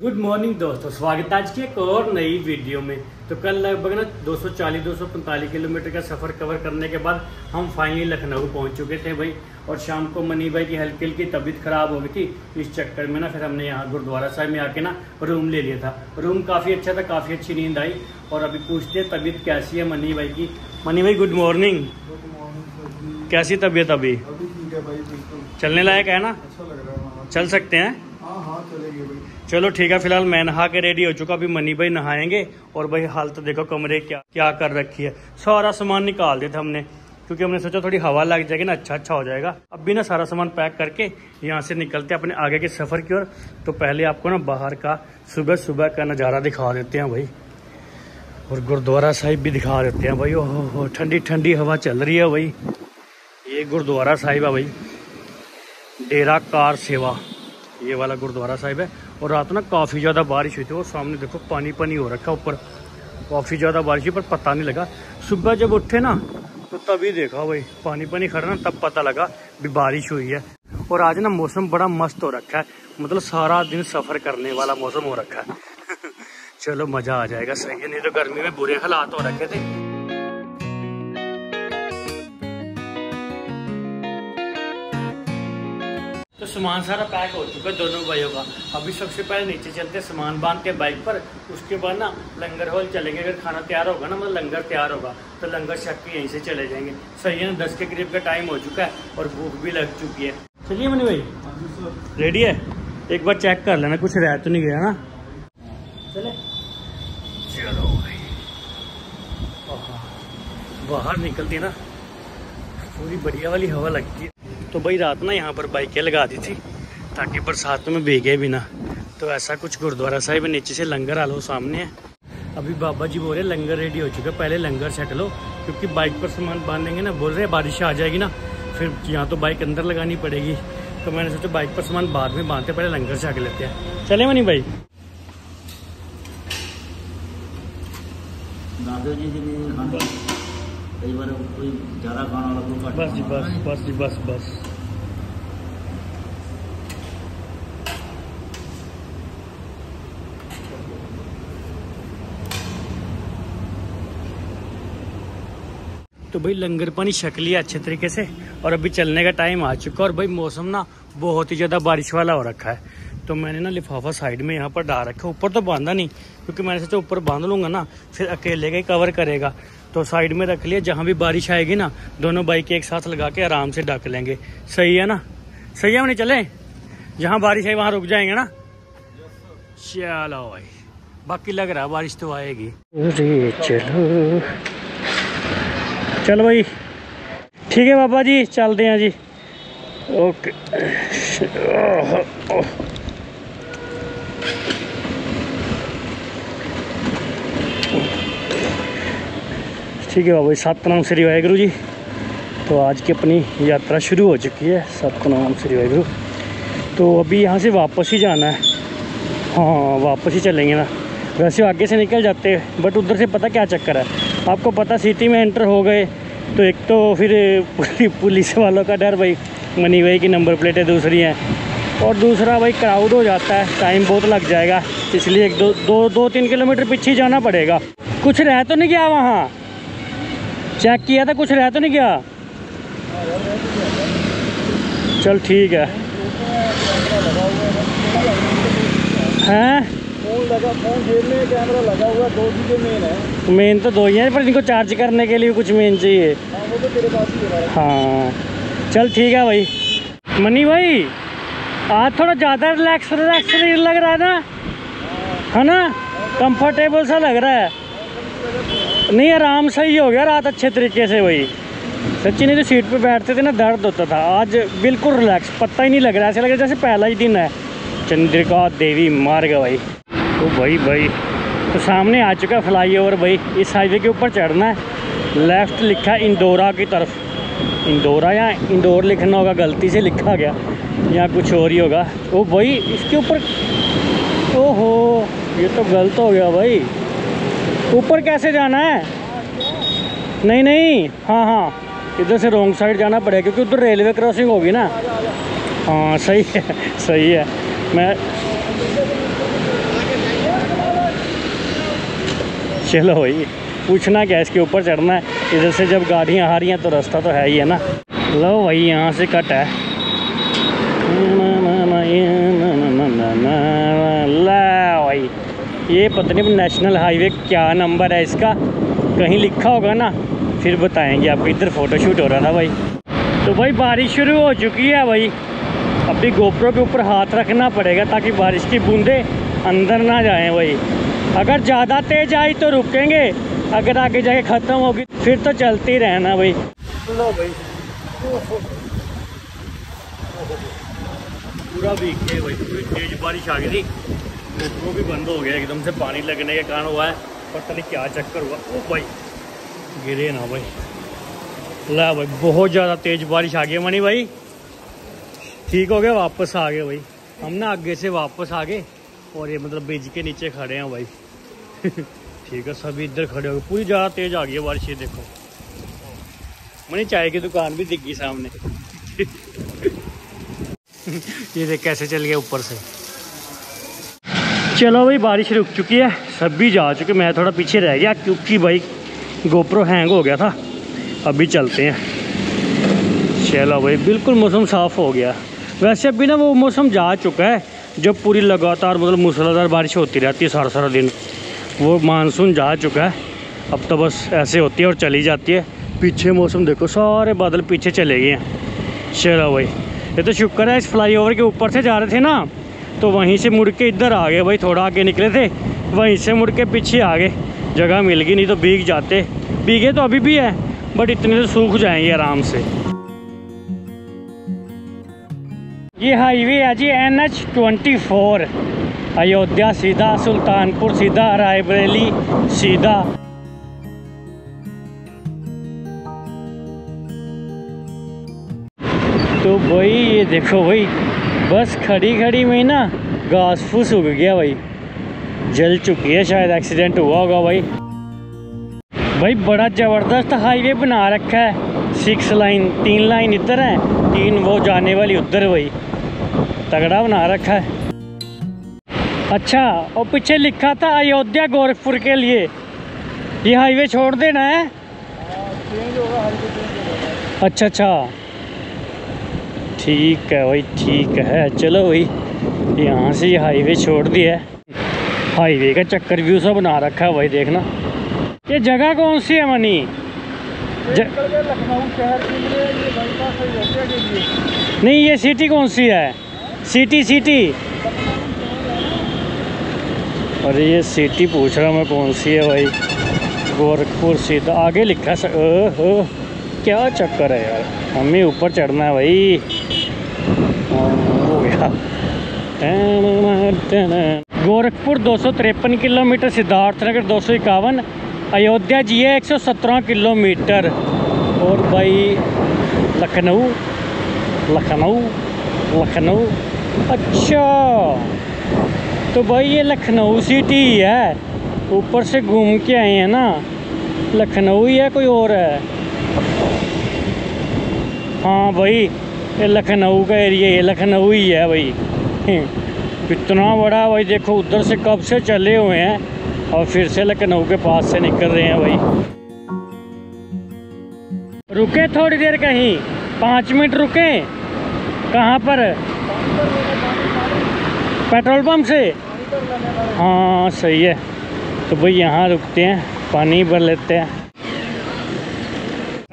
Good morning दोस्तों। स्वागत है आज की एक और नई वीडियो में। तो कल लगभग ना 240-245 किलोमीटर का सफ़र कवर करने के बाद हम फाइनली लखनऊ पहुँच चुके थे भाई। और शाम को मनी भाई की हल्की हल्की तबीयत खराब हो गई थी। इस चक्कर में ना फिर हमने यहाँ गुरुद्वारा साहब में आके ना रूम ले लिया था। रूम काफ़ी अच्छा था काफ़ी अच्छी नींद आई। और अभी पूछते हैं तबीयत कैसी है मनी भाई की? मनी भाई गुड मॉर्निंग कैसी तबीयत अभी? चलने लायक है ना? अच्छा लग रहा है चल सकते हैं। चलो ठीक है, फ़िलहाल मैं नहा के रेडी हो चुका, अभी मनी भाई नहाएँगे। और भाई हाल तो देखो कमरे क्या क्या कर रखी है। सारा सामान निकाल दिया था हमने, क्योंकि हमने सोचा थोड़ी हवा लग जाएगी ना अच्छा अच्छा हो जाएगा। अब भी ना सारा सामान पैक करके यहाँ से निकलते हैं अपने आगे के सफ़र की ओर। तो पहले आपको ना बाहर का, सुबह सुबह का नज़ारा दिखा देते हैं भाई। और गुरुद्वारा साहिब भी दिखा देते हैं भाई, ओहो, ठंडी ठंडी हवा चल रही है भाई। ये गुरुद्वारा साहिब है भाई। डेरा कार सेवा। ये वाला गुरुद्वारा साहिब है। और रात ना काफ़ी ज़्यादा बारिश हुई थी और सामने देखो पानी पानी हो रखा ऊपर। काफ़ी ज़्यादा बारिश हुई, पर पता नहीं लगा। सुबह जब उठे ना तो तभी देखा भाई, पानी पानी खड़ा ना, तब पता लगा भी बारिश हुई है। और आज ना मौसम बड़ा मस्त हो रखा है। मतलब सारा दिन सफ़र करने वाला मौसम हो रखा है। चलो मज़ा आ जाएगा। सही है, नहीं तो गर्मी में बुरे हालात हो रखे थे। सामान सारा पैक हो चुका है दोनों भाइयों का। अभी सबसे पहले नीचे चलते हैं, सामान बांधते बाइक पर। उसके बाद ना लंगर हॉल चलेंगे। अगर खाना तैयार होगा ना मतलब लंगर तैयार होगा तो लंगर छक के यहीं से चले जाएँगे। सही है ना, दस के करीब का टाइम हो चुका है और भूख भी लग चुकी है। चलिए मनी भाई रेडी है? एक बार चेक कर लेना, कुछ रह तो नहीं गया ना। चले। चलो भाई। बाहर निकलती ना, पूरी बढ़िया वाली हवा लगती है। तो भाई रात ना यहाँ पर बाइकें लगा दी थी, ताकि बरसात में भीगे भी ना। तो ऐसा कुछ गुरुद्वारा साहिब नीचे से लंगर आ लो, सामने है। अभी बाबा जी बोल रहे लंगर रेडी हो चुका पहले लंगर सेट लो, क्योंकि बाइक पर सामान बाँध बांधेंगे ना, बोल रहे बारिश आ जाएगी ना, फिर यहाँ तो बाइक अंदर लगानी पड़ेगी। तो मैंने सोचा बाइक पर सामान बाद में बांधते, पहले लंगर से आके लेते हैं। चले मनी भाई। दादो जी। कई बार कोई ज़्यादा वाला तो कोई बस जी बस बस जी बस बस। तो भाई लंगर पानी छक लिया अच्छे तरीके से और अभी चलने का टाइम आ चुका और भाई मौसम ना बहुत ही ज़्यादा बारिश वाला हो रखा है। तो मैंने ना लिफाफा साइड में यहाँ पर डाल रखा ऊपर तो बांधा नहीं क्योंकि मैंने सोचा ऊपर बाँध लूँगा ना फिर अकेले का ही कवर करेगा। तो साइड में रख लिया जहाँ भी बारिश आएगी ना दोनों बाइक एक साथ लगा के आराम से ढक लेंगे। सही है ना? सही है नहीं चले? जहाँ बारिश है वहाँ रुक जाएँगे ना? चलो भाई। बाकी लग रहा बारिश तो आएगी। अरे चलो। चलो भाई। ठीक है बाबा जी चलते हैं जी। ओके। ठीक है बाबा सतनाम श्री वाहेगुरु जी। तो आज की अपनी यात्रा शुरू हो चुकी है, सतनाम श्री वाहगुरु। तो अभी यहाँ से वापस ही जाना है। हाँ वापस ही चलेंगे ना। वैसे आगे से निकल जाते हैं बट उधर से पता क्या चक्कर है? आपको पता सिटी में एंटर हो गए तो एक तो फिर पुलिस वालों का डर भाई। मनी भाई की नंबर प्लेटें दूसरी हैं। और दूसरा भाई क्राउड हो जाता है टाइम बहुत लग जाएगा। इसलिए एक दो दो दो, तीन किलोमीटर पीछे जाना पड़ेगा। कुछ रह तो नहीं गया वहाँ। चेक किया था कुछ रह तो नहीं गया? चल ठीक है। हैं? फ़ोन लगा फ़ोन जेब में कैमरा हुआ दो चीज़ें मेन है। तो दो ही हैं पर इनको चार्ज करने के लिए कुछ मेन चाहिए। हाँ तो ही है। हाँ। चल ठीक है भाई। मनी भाई आज थोड़ा ज़्यादा रिलैक्स रिलैक्स लग रहा है ना? है। ना? कंफर्टेबल सा लग रहा है। नहीं, आराम सही हो गया रात अच्छे तरीके से वही सच्ची नहीं तो सीट पे बैठते थे ना, दर्द होता था। आज बिल्कुल रिलैक्स पता ही नहीं लग रहा ऐसा लग रहा है जैसे पहला ही दिन है। चंद्रिका देवी मार्ग भाई। ओ भाई भाई। तो सामने आ चुका फ्लाई ओवर भाई। इस हाईवे के ऊपर चढ़ना है। लेफ़्ट लिखा है इंदौरा की तरफ़। इंदौरा या इंदौर लिखना होगा, गलती से लिखा गया। या कुछ और ही होगा। ओ भाई, इसके ऊपर ओहो, ये तो गलत हो गया भाई। ऊपर कैसे जाना है? नहीं नहीं। हाँ हाँ। इधर से रॉन्ग साइड जाना पड़ेगा, क्योंकि उधर रेलवे क्रॉसिंग होगी ना। हाँ सही है सही है। मैं चलो भाई, पूछना क्या इसके ऊपर चढ़ना है। इधर से जब गाड़ियाँ आ रही हैं तो रास्ता तो है ही है ना। लो भाई, यहाँ से कट है। ये पता नहीं नेशनल हाईवे क्या नंबर है इसका। कहीं लिखा होगा ना, फिर बताएँगे आपको इधर फोटोशूट हो रहा था भाई। तो भाई बारिश शुरू हो चुकी है भाई। अभी गोप्रो के ऊपर हाथ रखना पड़ेगा ताकि बारिश की बूंदें अंदर ना जाएँ भाई। अगर ज़्यादा तेज आई तो रुकेंगे, अगर आगे जाके ख़त्म होगी, फिर तो चलते ही रहना भाई। पूरा भीग भाई। तेज बारिश आ गई थी। गोप्रो भी बंद हो गया, एकदम से पानी लगने के कारण हुआ है। पता नहीं क्या चक्कर हुआ। ओ भाई, गिरे ना भाई। ला भाई, बहुत ज़्यादा तेज बारिश आ गई मनी भाई। ठीक हो गया, वापस आ गए भाई। हम ना आगे से वापस आ गए और ये मतलब ब्रिज के नीचे खड़े हैं भाई। ठीक है, सभी इधर खड़े हो गए। पूरी ज़्यादा तेज आ गई है बारिश, ये देखो। मनी, चाय की दुकान भी दिख गई सामने। ये देख कैसे चल गया ऊपर से। चलो भाई, बारिश रुक चुकी है। सब भी जा चुके। मैं थोड़ा पीछे रह गया, क्योंकि भाई गोप्रो हैंग हो गया था। अभी चलते हैं। चलो भाई, बिल्कुल मौसम साफ़ हो गया। वैसे अभी ना वो मौसम जा चुका है, जब पूरी लगातार मतलब मूसलाधार बारिश होती रहती है सारा सारा दिन। वो मानसून जा चुका है। अब तो बस ऐसे होती है और चली जाती है। पीछे मौसम देखो, सारे बादल पीछे चले गए हैं। चलो भाई, ये तो शुक्र है, इस फ्लाईओवर के ऊपर से जा रहे थे ना। तो वहीं से मुड़ के इधर आ गए भाई, थोड़ा आगे निकले थे, वहीं से मुड़ के पीछे आ गए। जगह मिल गई, नहीं तो भीग जाते। भीगे तो अभी भी है बट इतने तो सूख जाएँगे आराम से। ये हाईवे है जी N H twenty four Ayodhya सीधा, सुल्तानपुर सीधा, रायबरेली सीधा। तो भाई, ये देखो भाई बस खड़ी खड़ी में ना घास फूस उग गया भाई। जल चुकी है, शायद एक्सीडेंट हुआ होगा भाई। भाई, बड़ा ज़बरदस्त हाईवे बना रखा है। सिक्स लाइन तीन लाइन इधर है, तीन वो जाने वाली उधर भाई। तगड़ा बना रखा है। अच्छा और पीछे लिखा था अयोध्या गोरखपुर के लिए। ये हाईवे छोड़ देना है? अच्छा अच्छा। ठीक है भाई, ठीक है। चलो भाई, यहाँ से हाईवे छोड़ दिया हाईवे का चक्कर व्यू सा बना रखा है भाई, देखना। ये जगह कौन सी है मनी. लखनऊ शहर के लिए ये नहीं, ये सिटी कौन सी है? सिटी सिटी अरे, ये सिटी पूछ रहा मैं, कौन सी है भाई? गोरखपुर सीधा आगे लिखा ओहो क्या चक्कर है यार? हमें ऊपर चढ़ना है भाई। हाँ, गया गोरखपुर दो किलोमीटर सिद्धार्थ नगर दो सौ इक्यावन अयोध्या जी है 117 किलोमीटर। और भाई लखनऊ लखनऊ लखनऊ। अच्छा। तो भाई ये लखनऊ सिटी है। ऊपर से घूम के आए हैं ना। लखनऊ ही है कोई और है? हाँ भाई, ये लखनऊ का एरिया ये लखनऊ ही है भाई। इतना बड़ा भाई, देखो उधर से कब से चले हुए हैं और फिर से लखनऊ के पास से निकल रहे हैं भाई। रुके थोड़ी देर कहीं, पाँच मिनट रुके। कहाँ पर? पेट्रोल पंप से? हाँ सही है। तो भाई यहाँ रुकते हैं, पानी भर लेते हैं।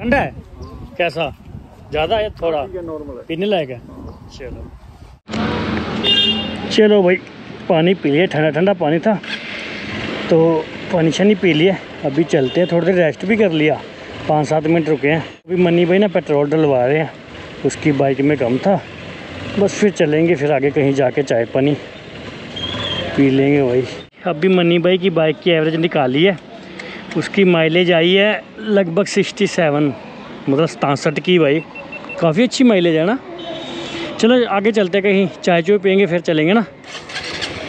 ठंडा है? कैसा? ज़्यादा है थोड़ा? नॉर्मल पीने लायक है? चलो। चलो भाई पानी पी लिया ठंडा ठंडा पानी था। तो पानी शानी पी लिया अभी चलते हैं थोड़ी देर रेस्ट भी कर लिया। पाँच सात मिनट रुके हैं। अभी मनी भाई ना पेट्रोल डलवा रहे हैं। उसकी बाइक में कम था। बस फिर चलेंगे फिर आगे कहीं जाके चाय पानी पी लेंगे भाई। अभी मनी भाई की बाइक की एवरेज निकाली है। उसकी माइलेज आई है लगभग सिक्सटी सेवन मतलब सतासठ की भाई। काफ़ी अच्छी माइलेज है ना? चलो आगे चलते कहीं, चाय चूहे पियेंगे, फिर चलेंगे ना?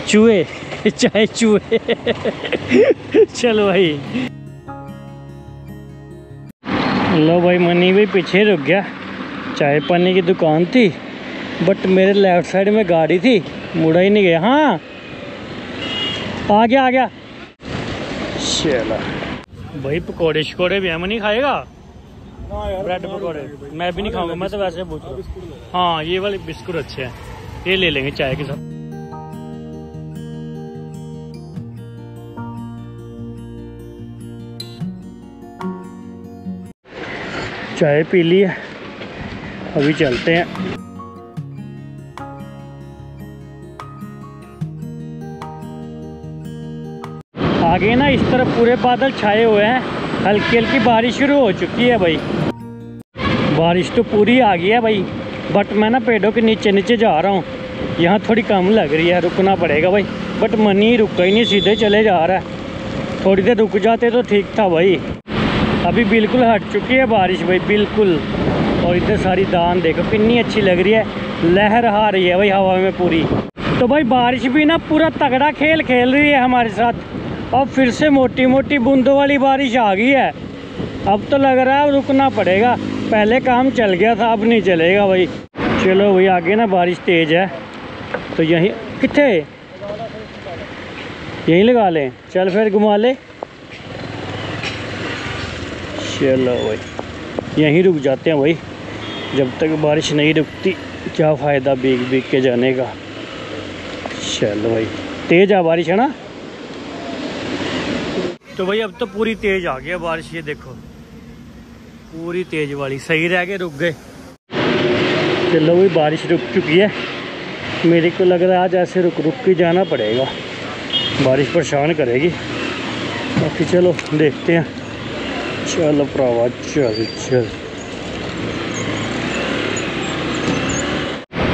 चूहे, चाय चूहे। चलो भाई। लो भाई, मनी भाई पीछे रुक गया। चाय पानी की दुकान थी बट मेरे लेफ़्ट साइड में गाड़ी थी, मुड़ा ही नहीं गया। हाँ। आ गया आ गया। चलो। भाई पकोड़े शकोड़े भी है मनी खाएगा? हाँ ब्रेड पकोड़े। मैं भी नहीं खाऊँगा मैं तो वैसे पूछ रहा हूँ। हाँ ये वाले बिस्कुट अच्छे हैं। ये ले लेंगे चाय के साथ। चाय पी ली है। अभी चलते हैं। आगे ना इस तरफ़ पूरे बादल छाए हुए हैं। हल्की हल्की बारिश शुरू हो चुकी है भाई। बारिश तो पूरी आ गई है भाई बट मैं ना पेड़ों के नीचे नीचे जा रहा हूँ। यहाँ थोड़ी कम लग रही है, रुकना पड़ेगा भाई। बट मनी रुका ही नहीं, सीधे चले जा रहा है। थोड़ी देर रुक जाते तो ठीक था भाई। अभी बिल्कुल हट चुकी है बारिश भाई, बिल्कुल। और इधर सारी दान देखो, कितनी अच्छी लग रही है। लहर आ रही है भाई, हवा में पूरी। तो भाई बारिश भी ना पूरा तगड़ा खेल खेल रही है हमारे साथ। और फिर से मोटी मोटी बूंदों वाली बारिश आ गई है। अब तो लग रहा है रुकना पड़ेगा। पहले काम चल गया था, अब नहीं चलेगा भाई। चलो भाई, आगे ना बारिश तेज है। तो यहीं कितने यहीं लगा लें। चल फिर घुमा ले। चलो भाई, यहीं रुक जाते हैं भाई। जब तक बारिश नहीं रुकती, क्या फ़ायदा भीग भीग के जाने का? चलो भाई, तेज़ है बारिश, है ना? तो भाई अब तो पूरी तेज़ आ गया बारिश, ये देखो। पूरी तेज़ वाली, सही रह गए, रुक गए। चलो भाई, बारिश रुक चुकी है। मेरे को लग रहा है आज ऐसे रुक रुक के जाना पड़ेगा। बारिश परेशान करेगी। बाकी चलो, देखते हैं। चलो भरावा, चल चल।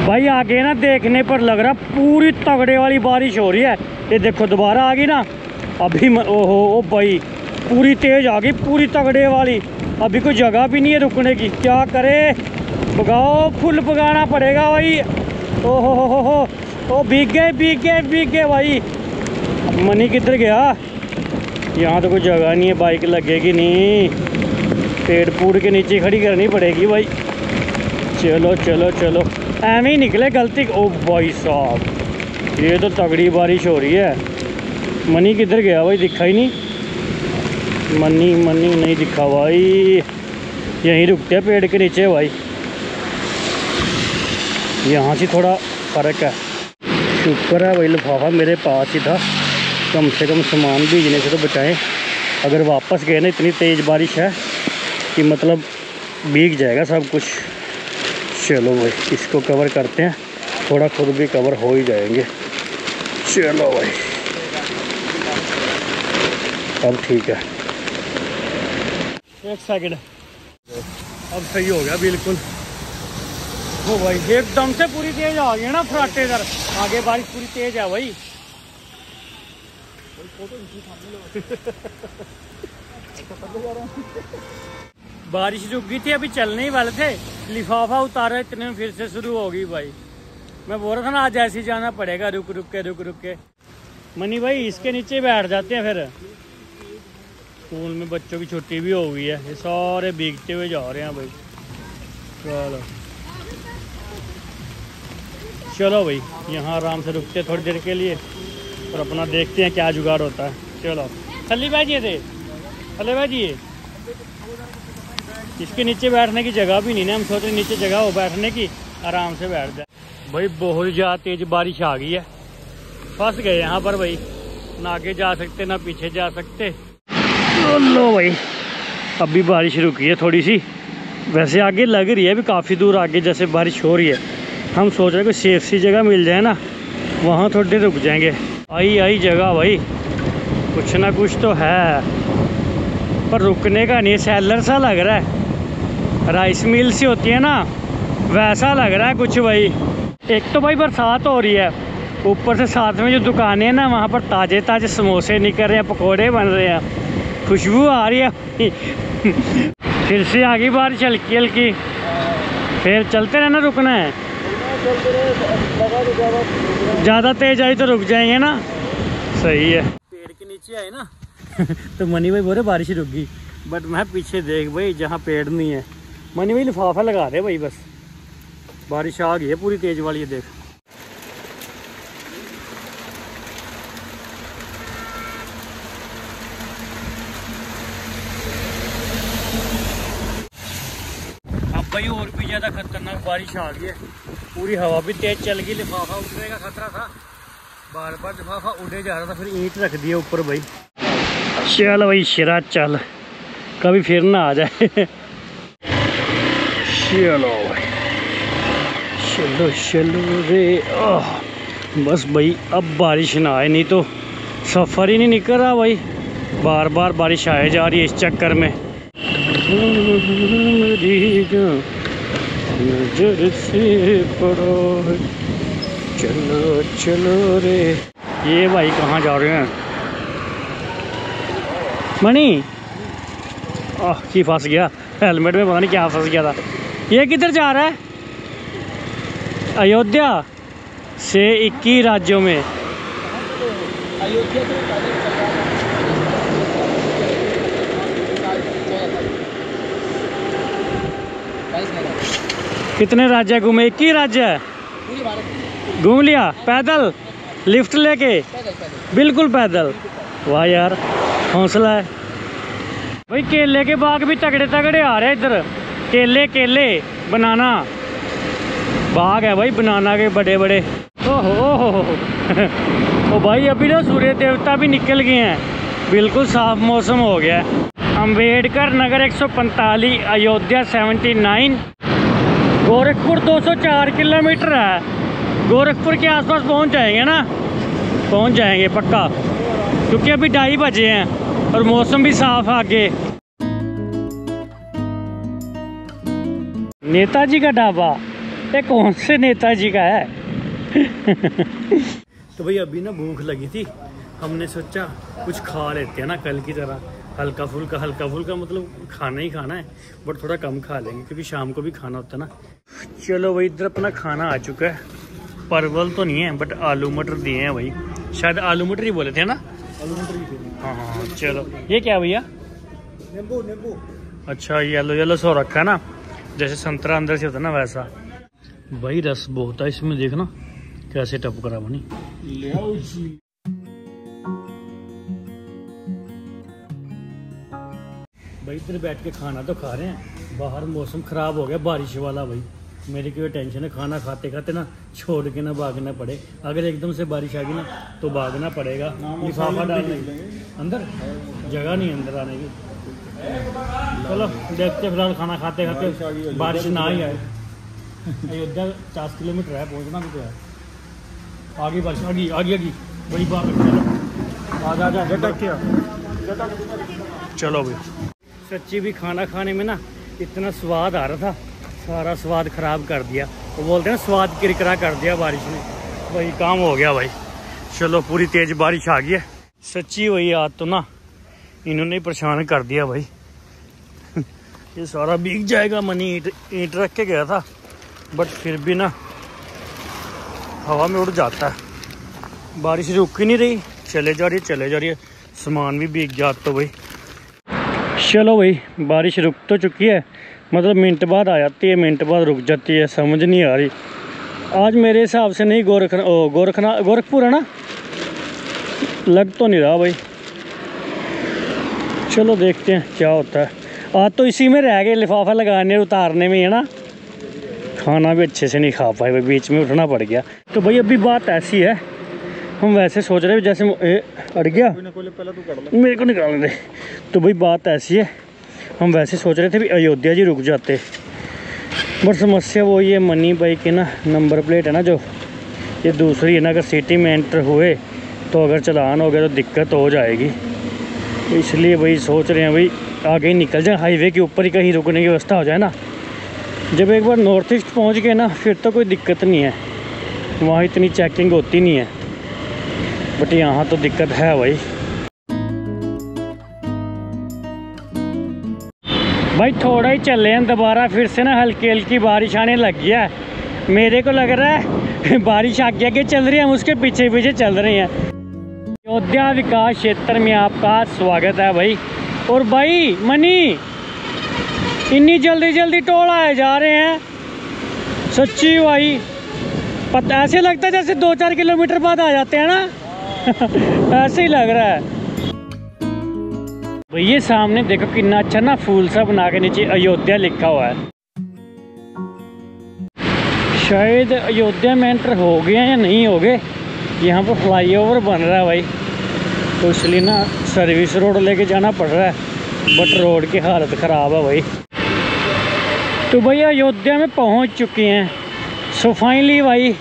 भाई, आगे ना देखने पर लग रहा पूरी तगड़े वाली बारिश हो रही है। ये देखो, दोबारा आ गई ना। अभी म- ओहो, ओ भाई, पूरी तेज आ गई, पूरी तगड़े वाली। अभी कोई जगह भी नहीं है रुकने की। क्या करे? भगाओ, फुल भगाना पड़ेगा भाई। ओहो, हो हो ओ, भीग गए भीग गए गए भाई मनी किधर गया? यहाँ तो कोई जगह नहीं है, बाइक लगेगी नहीं। पेड़ पूड़ के नीचे खड़ी करनी पड़ेगी भाई। चलो चलो चलो। ऐਵੇਂ ही निकले गलती। ओ भाई साहब, ये तो तगड़ी बारिश हो रही है। मनी किधर गया भाई? दिखा ही नहीं। मनी मनी नहीं दिखा भाई। यहीं रुकते पेड़ के नीचे भाई। यहाँ से थोड़ा फ़र्क है। शुक्र है भाई, लिफाफा मेरे पास ही था। कम से कम सामान भीजने से तो बचाएँ। अगर वापस गए ना, इतनी तेज़ बारिश है कि मतलब भीग जाएगा सब कुछ। चलो भाई, इसको कवर करते हैं। थोड़ा खुद भी कवर हो ही जाएँगे। चलो भाई। अब ठीक है। एक सेकंड अब सही हो गया, बिल्कुल। हो भाई, एकदम से पूरी तेज आ गई ना फराटे इधर। आगे बारिश पूरी तेज है भाई। बारिश रुक गई थी, अभी चलने ही वाले थे। लिफाफा उतारा, इतने में फिर से शुरू हो गई भाई। मैं बोल रहा था ना, आज ऐसे ही जाना पड़ेगा रुक रुक के रुक रुक के। मनी भाई, इसके नीचे बैठ जाते हैं फिर। स्कूल में बच्चों की छुट्टी भी हो गई है। ये सारे भीगते हुए जा रहे हैं भाई। चलो। चलो भाई, यहाँ आराम से रुकते थोड़ी देर के लिए और अपना देखते हैं क्या जुगाड़ होता है। चलो। थली बैठिए थे थले बैठिए इसके नीचे बैठने की जगह भी नहीं ना, हम सोच रहे नीचे जगह हो बैठने की, आराम से बैठ जाए। भाई, बहुत ज़्यादा तेज बारिश आ गई है। फंस गए यहाँ पर भाई। ना आगे जा सकते, ना पीछे जा सकते। लो भाई अभी बारिश रुकी है थोड़ी सी वैसे आगे लग रही है अभी काफ़ी दूर आगे जैसे बारिश हो रही है हम सोच रहे हैं कोई सेफ़ सी जगह मिल जाए ना वहाँ थोड़ी रुक जाएँगे आई आई जगह भाई कुछ ना कुछ तो है पर रुकने का नहीं सैलर सा लग रहा है राइस मिल सी होती है ना वैसा लग रहा है कुछ भाई एक तो भाई बरसात हो रही है ऊपर से साथ में जो दुकानें हैं ना वहाँ पर ताज़े ताज़े समोसे निकल रहे हैं पकौड़े बन रहे हैं खुशबू आ रही है फिर से आ गई बारिश हल्की हल्की। फिर चलते रहना, रुकना है। ज़्यादा तेज आई तो रुक जाएँगे ना। सही है। पेड़ के नीचे आए ना तो मनी भाई बोले बारिश रुक गई। बट मैं पीछे देख भाई, जहाँ पेड़ नहीं है। मनी भाई लिफाफा लगा रहे भाई बस। बारिश आ गई है पूरी तेज वाली है देख भाई और भी ज़्यादा बारिश आ है। पूरी हवा भी तेज चल गई लिफाफा उड़ने का खतरा था। बार बार लिफाफा उड़े जा रहा था फिर ईंट रख दिया ऊपर भाई। चल भाई शरा चल। कभी फिर ना आ जाए। चलो भाई। चलो चलो रे। आह, बस भाई अब बारिश ना आए नहीं तो सफ़र ही नहीं निकल रहा भाई। बार बार बारिश आए जा रही है इस चक्कर में। नज़र से पड़ो चलो चलो रे ये भाई कहाँ जा रहे हैं? मणि। आह, की फंस गया? हेलमेट में पता नहीं क्या फंस गया था। ये किधर जा रहा है? अयोध्या से 21 राज्यों में। कितने राज्य घूमे? एक ही राज्य घूम लिया? पैदल? लिफ्ट लेके? बिल्कुल पैदल। वाह यार, हौसला है। भाई, केले के बाग भी तगड़े तगड़े आ रहे इधर। केले केले, बनाना। बाग है भाई, बनाना के बड़े बड़े ओहो ओहो। ओ भाई, अभी ना सूर्य देवता भी निकल गए हैं। बिल्कुल साफ़ मौसम हो गया है। अंबेडकर नगर 145 अयोध्या 79 गोरखपुर 204 किलोमीटर है। गोरखपुर के आसपास पहुँच जाएँगे ना? पहुँच जाएँगे, पक्का। क्योंकि अभी ढाई बजे हैं और मौसम भी साफ़ है आगे। नेताजी का ढाबा। ये कौन से नेताजी का है? तो भाई अभी ना भूख लगी थी। हमने सोचा कुछ खा लेते हैं ना कल की तरह। हल्का फुल्का हल्का फुल्का मतलब खाना ही खाना है बट थोड़ा कम खा लेंगे क्योंकि शाम को भी खाना होता है ना। चलो भाई इधर अपना खाना आ चुका है। परवल तो नहीं है बट आलू मटर दिए हैं भाई। शायद आलू मटर ही बोले थे ना? हाँ हाँ हाँ, चलो। ये क्या भैया? नींबू नींबू। अच्छा येलो येलो सो रखा है ना? जैसे संतरा अंदर से होता है ना वैसा। भाई रस बहुत है इसमें देखना। कैसे टपक रहा बनी भाई इधर बैठ के खाना तो खा रहे हैं। बाहर मौसम खराब हो गया बारिश वाला भाई। मेरी कोई टेंशन है खाना खाते खाते ना छोड़ के ना भागना पड़े। अगर एकदम से बारिश आ गई ना तो भागना पड़ेगा। लिफाफा डालने। अंदर? जगह नहीं अंदर आने की। चलो देखते फ़िलहाल खाना खाते खाते बारिश ना ही आए। अयोध्या पचास किलोमीटर है पहुँचना भी तो है? आगे बारिश आगे आगे आगे। बड़ी बात चलो। चलो भाई। सच्ची भी खाना खाने में ना इतना स्वाद आ रहा था। सारा स्वाद खराब कर दिया। वो तो बोलते हैं स्वाद किरकिरा कर दिया बारिश ने। वही काम हो गया भाई। चलो, पूरी तेज बारिश आ गई है। सच्ची वही आज तो ना इन्होंने परेशान कर दिया भाई। ये सारा भीग जाएगा, मनी ईंट, ईट रख के गया था। बट फिर भी ना हवा में उड़ जाता है। बारिश रुक ही नहीं रही। चले जा रही है, चले जा रही है। सामान भी भीग जाता तो भाई। चलो भाई, बारिश रुक तो चुकी है। मतलब मिनट बाद आ जाती है मिनट बाद रुक जाती है, समझ नहीं आ रही। आज मेरे हिसाब से नहीं गोरख ओ, गोरखना, गोरखपुर है ना? लग तो नहीं रहा भाई। चलो देखते हैं क्या होता है। आज तो इसी में रह गए, लिफाफा लगाने उतारने में है ना? खाना भी अच्छे से नहीं खा पाए भाई, बीच में उठना पड़ गया। तो भाई, अभी बात ऐसी है हम वैसे सोच रहे जैसे ए, अड़ गया। मेरे को निकाल दे। तो भाई बात ऐसी है हम वैसे सोच रहे थे भी अयोध्या जी रुक जाते। बट समस्या वो ये मनी भाई की ना नंबर प्लेट है ना जो ये दूसरी है ना अगर सिटी में एंटर हुए तो अगर चलान हो गया तो दिक्कत हो जाएगी। इसलिए भाई सोच रहे हैं भाई आगे ही निकल जाए। हाईवे के ऊपर ही कहीं रुकने की व्यवस्था हो जाए ना। जब एक बार नॉर्थ ईस्ट पहुँच गए ना फिर तो कोई दिक्कत नहीं है। वहाँ इतनी चेकिंग होती नहीं है। बट यहाँ तो दिक्कत है भाई। भाई थोड़ा ही चले हैं दोबारा, फिर से ना हल्की हल्की बारिश आने लग गया है। मेरे को लग रहा है बारिश आगे आगे चल रही है, हम उसके पीछे पीछे चल रहे हैं। अयोध्या विकास क्षेत्र में आपका स्वागत है भाई। और भाई, मनी, इन्नी जल्दी जल्दी टोल आए जा रहे हैं। सच्ची भाई, पता, ऐसे लगता है जैसे दो चार किलोमीटर बाद आ जाते हैं ना। ऐसे ही लग रहा है। भाई ये सामने देखो कितना अच्छा ना फूल सा बना के नीचे अयोध्या लिखा हुआ है। शायद अयोध्या में एंटर हो गए या नहीं हो गए? यहाँ पर फ्लाईओवर बन रहा है भाई। तो इसलिए ना सर्विस रोड लेके जाना पड़ रहा है बट रोड की हालत ख़राब है भाई। तो भाई अयोध्या में पहुँच चुके हैं। सो फाइनली भाई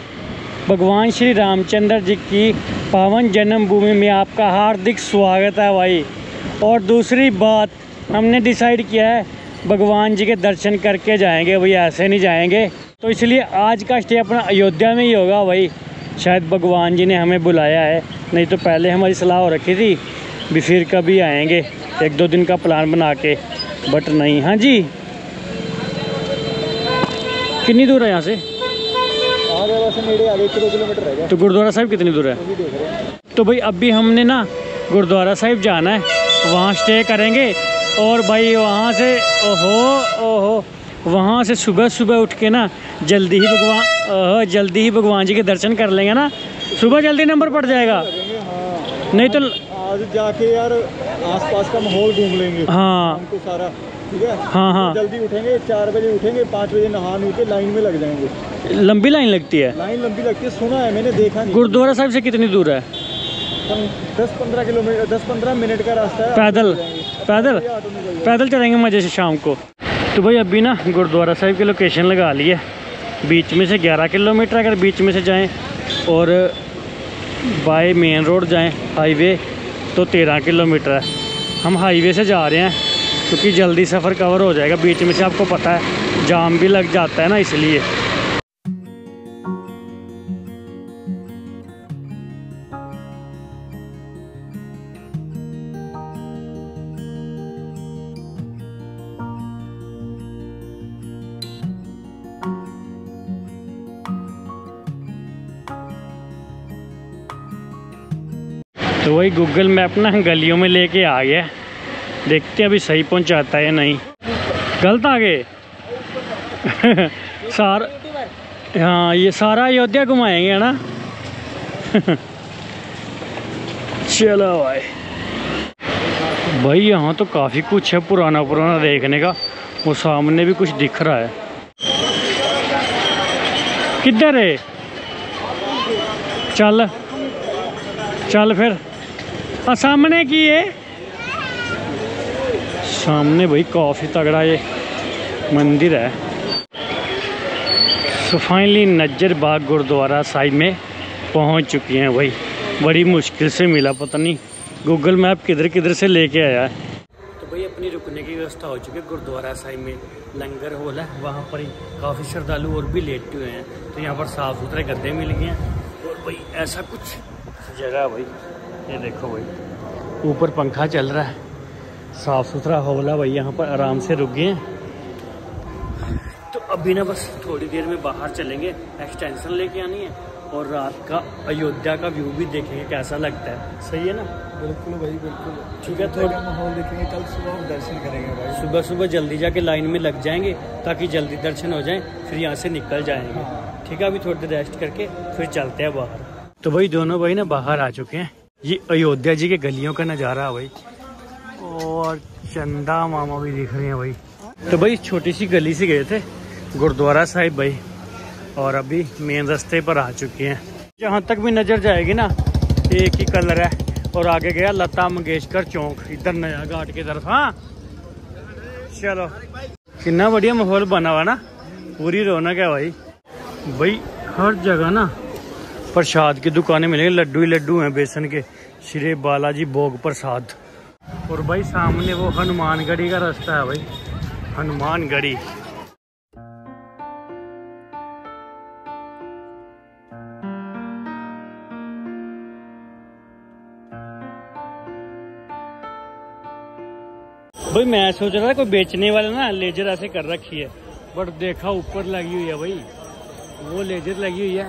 भगवान श्री रामचंद्र जी की पावन जन्मभूमि में आपका हार्दिक स्वागत है भाई। और दूसरी बात, हमने डिसाइड किया है, भगवान जी के दर्शन करके जाएँगे भाई, ऐसे नहीं जाएँगे। तो इसलिए आज का स्टे अपना अयोध्या में ही होगा भाई। शायद भगवान जी ने हमें बुलाया है, नहीं तो पहले हमारी सलाह हो रखी थी भी फिर कभी आएँगे, एक दो दिन का प्लान बना के। बट नहीं हाँ जी। कितनी दूर है यहाँ से? नेड़े एक किलोमीटर तो गुरुद्वारा साहिब कितनी दूर है? तो भाई अभी हमने ना गुरुद्वारा साहिब जाना है। वहाँ स्टे करेंगे और भाई वहाँ से ओहो ओहो वहाँ से सुबह सुबह उठ के ना जल्दी ही भगवान जल्दी ही भगवान जी के दर्शन कर लेंगे ना। सुबह जल्दी नंबर पड़ जाएगा। हाँ। नहीं तो आज जाके यार आसपास का माहौल घूम लेंगे। हाँ। सारा ठीक है? हाँ हाँ। तो जल्दी उठेंगे चार बजे उठेंगे पाँच बजे नहा नु के लाइन में लग जाएँगे। लंबी लाइन लगती है? लाइन लंबी लगती है सुना है मैंने देखा नहीं। गुरुद्वारा साहिब से कितनी दूर है? दस पंद्रह किलोमीटर दस पंद्रह मिनट का रास्ता है पैदल। पैदल। पैदल चलेंगे मज़े से शाम को। तो भाई अभी ना गुरुद्वारा साहिब की लोकेशन लगा ली है। बीच में से 11 किलोमीटर अगर बीच में से जाएँ और बाय मेन रोड जाएँ हाईवे तो 13 किलोमीटर है। हम हाईवे से जा रहे हैं। क्योंकि जल्दी सफ़र कवर हो जाएगा। बीच में से आपको पता है, जाम भी लग जाता है ना इसलिए। तो वही गूगल मैप ना गलियों में लेके आ गया। देखते हैं अभी सही पहुंचाता है या नहीं। गलत आ गए सार हाँ ये सारा अयोध्या घुमाएँगे, है ना? चलो भाई। भाई, यहाँ तो काफ़ी कुछ है पुराना पुराना देखने का। वो सामने भी कुछ दिख रहा है। किधर है? चल चल फिर। आ, सामने की है। सामने भाई काफ़ी तगड़ा ये मंदिर है। सो फाइनली नज्जर बाग गुरुद्वारा साहिब में पहुँच चुकी हैं भाई। बड़ी मुश्किल से मिला, पता नहीं। गूगल मैप किधर किधर से लेके आया है। तो भाई अपनी रुकने की व्यवस्था हो चुकी है गुरुद्वारा साहिब में। लंगर हॉल है, वहाँ पर काफ़ी श्रद्धालु और भी लेटे हुए हैं। तो यहाँ पर साफ़ सुथरे गद्दे मिल गए हैं। और भाई, ऐसा कुछ जगह भाई। ये देखो भाई, ऊपर पंखा चल रहा है। साफ़ सुथरा हॉल है भाई यहाँ पर आराम से रुक गए। तो अभी ना बस थोड़ी देर में बाहर चलेंगे एक्सटेंशन लेके आनी है और रात का अयोध्या का व्यू भी देखेंगे कैसा लगता है। सही है ना? बिल्कुल भाई बिल्कुल। ठीक है, थोड़ा- माहौल देखेंगे कल सुबह दर्शन करेंगे भाई। सुबह सुबह जल्दी जाके लाइन में लग जाएँगे ताकि जल्दी दर्शन हो जाएँ फिर यहाँ से निकल जाएँगे। ठीक है अभी थोड़ी देर रेस्ट करके फिर चलते हैं बाहर। तो भाई दोनों भाई ना बाहर आ चुके हैं। ये अयोध्या जी के गलियों का नज़ारा है भाई। और चंदा मामा भी दिख रहे हैं भाई। तो भाई, छोटी सी गली से गए थे, गुरुद्वारा साहिब भाई, और अभी मेन रास्ते पर आ चुके हैं। जहाँ तक भी नज़र जाएगी ना, एक ही कलर है, और आगे गया लता मंगेशकर चौक, इधर नया घाट की तरफ़। हाँ चलो। कितना बढ़िया माहौल बना हुआ ना, पूरी रौनक है भाई। भाई, हर जगह ना प्रसाद की दुकानें मिलेंगी, लड्डू ही लड्डू हैं, बेसन के, श्री बालाजी भोग प्रसाद। और भाई सामने वो हनुमानगढ़ी का रास्ता है भाई, हनुमानगढ़ी। भाई मैं सोच रहा था कोई बेचने वाला ना लेजर ऐसे कर रखी है बट देखा ऊपर लगी हुई है भाई, वो लेजर लगी हुई है,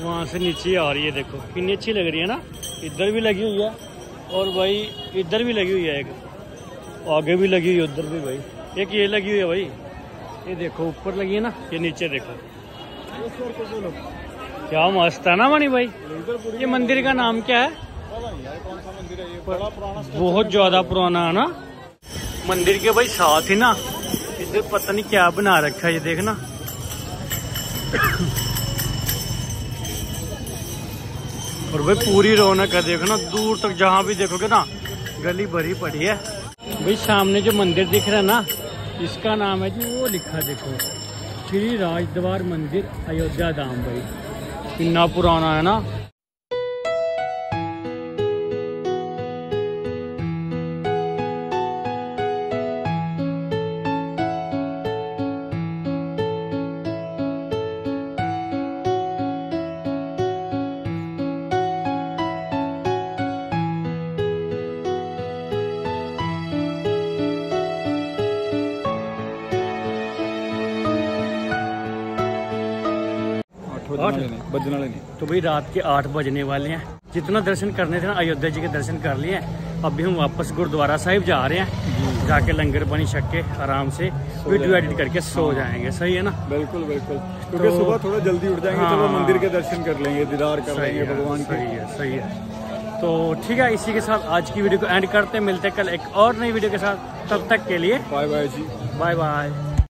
वहाँ से नीचे आ रही है देखो, कितनी अच्छी लग रही है ना, इधर भी लगी हुई है। और भाई इधर भी लगी हुई है एक। आगे भी लगी हुई है, उधर भी भाई। एक ये लगी हुई है भाई। ये देखो, ऊपर लगी है ना, ये नीचे देखो। क्या मस्त है ना मणि भाई। ये मंदिर का नाम क्या है? बहुत ज़्यादा पुराना है ना। मंदिर के भाई साथ ही ना, इधर पता नहीं क्या बना रखा है, ये देखना। और भाई पूरी रौनक है, देखो ना, दूर तक जहाँ भी देखोगे ना, गली भरी पड़ी है। भाई सामने जो मंदिर दिख रहा है ना, इसका नाम है जी, वो लिखा देखो, श्री राजद्वार मंदिर, अयोध्या धाम भाई। इतना पुराना है ना बजने वाले नहीं। तो भाई रात के आठ बजने वाले हैं। जितना दर्शन करने थे ना अयोध्या जी के दर्शन कर लिए हैं। अभी हम वापस गुरुद्वारा साहिब जा रहे हैं। जाके लंगर बनी छक के आराम से वीडियो एडिट करके सो हाँ। जाएँगे। सही है ना? बिल्कुल बिल्कुल। तो क्योंकि तो, सुबह थोड़ा जल्दी उठ जाएँगे हाँ, मंदिर के दर्शन कर लेंगे दीदार कर लेंगे भगवान सही है सही है। तो ठीक है इसी के साथ आज की वीडियो को एंड करते मिलते कल एक और नई वीडियो के साथ। तब तक के लिए बाय बाय जी। Bye bye.